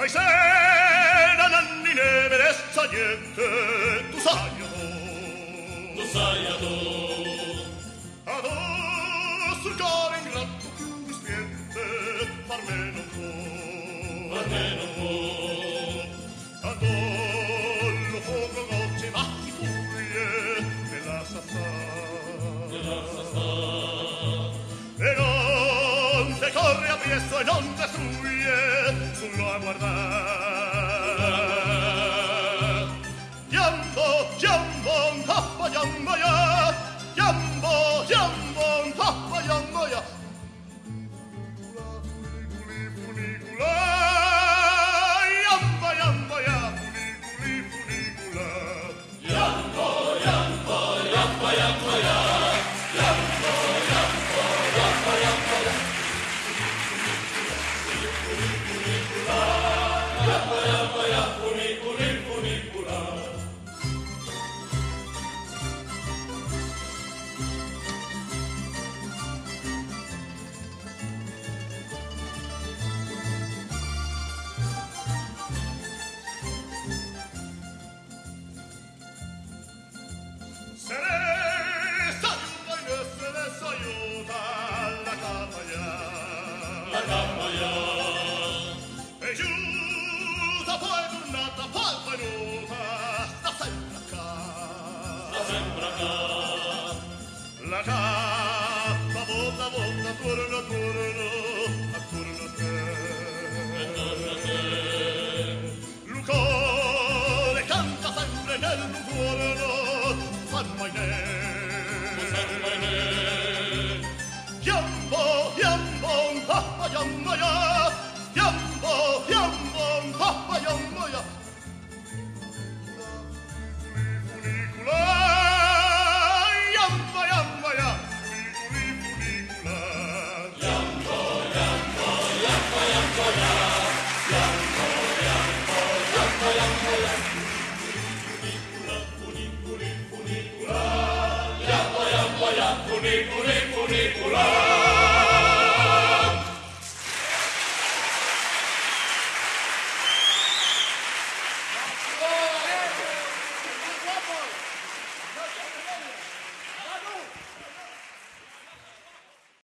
Ai sera nanni neve resta niente, tu sai adò. Tu sai adò. Adò sul cuore ingrato più dispiente, farme non può. Farme non può. Adò lo fuoco gocce ma chi furie, me la sa sta. Me la sa sta. E non te corre a piesso e non te lo aguardar. Volta volta torna torna attorno a te. Torna a te. Canta sempre nel San Mainè. San Mainè. Jambo, jambo, un pappa, jambo, ya. pule, pule, pule.